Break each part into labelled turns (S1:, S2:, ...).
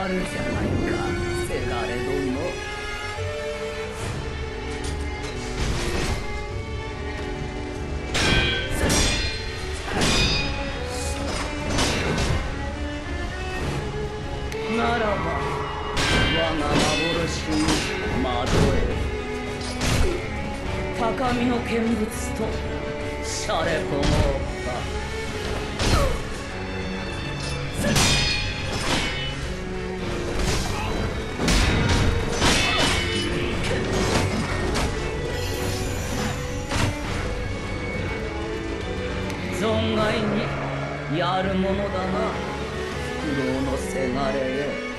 S1: やるじゃないかせがれ殿ならば我が幻に惑え。高みの見物としゃれ込もうか。にやるものだな。苦労のせがれよ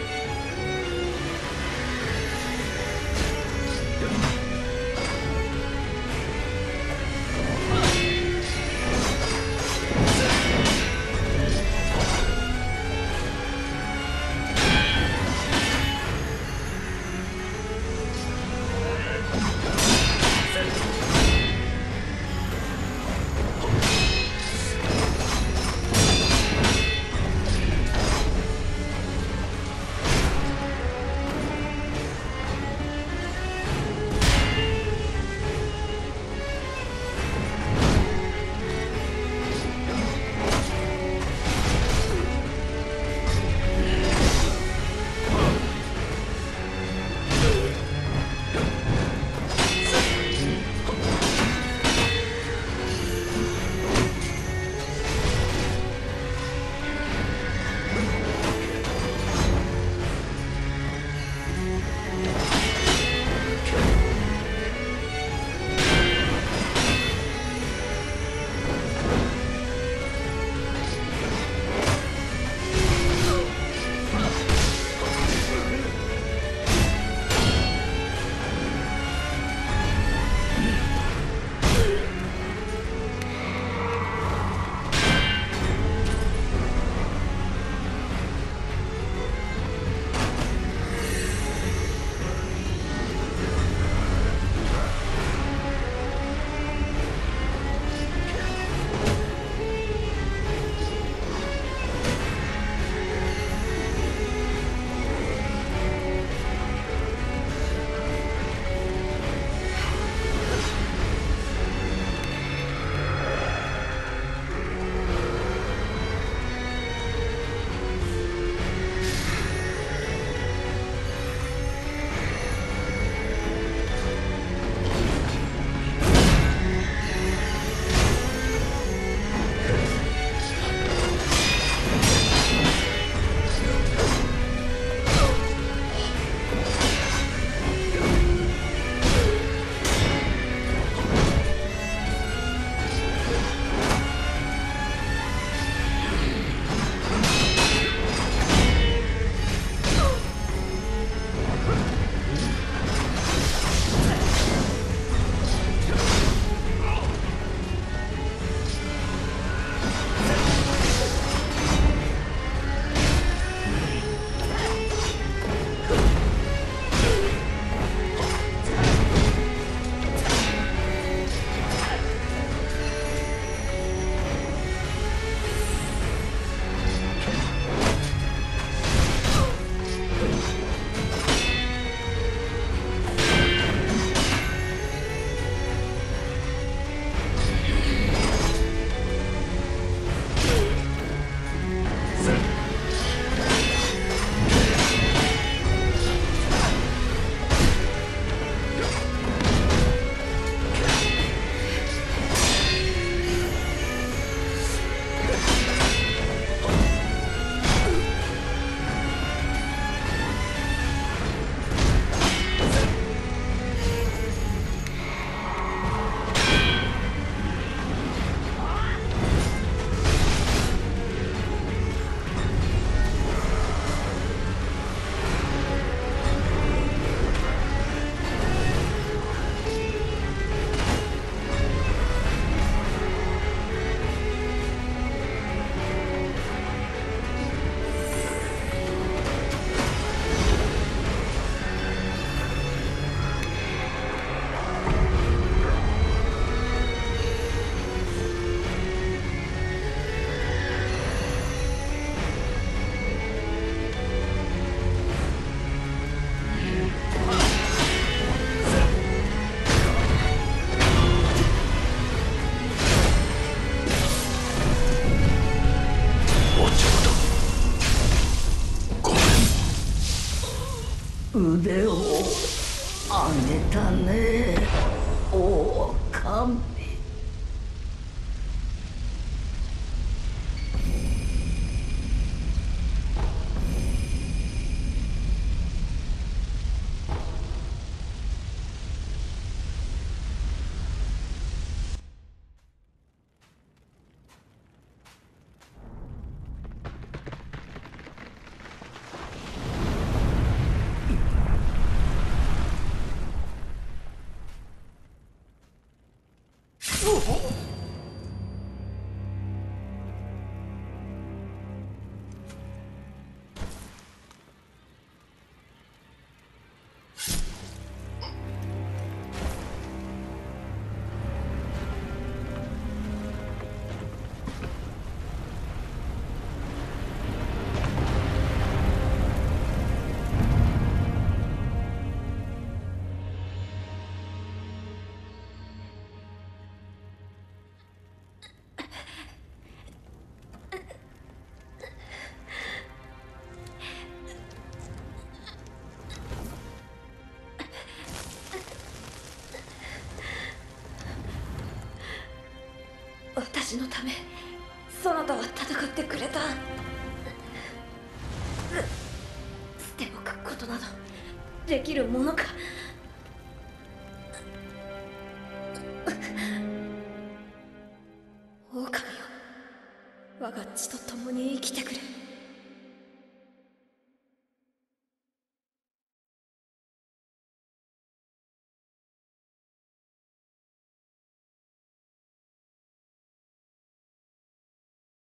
S1: 腕を上げたね。狼
S2: 私のためそなたは戦ってくれた。捨ておくことなどできるものか。狼よ我が血と共に生きてくれ。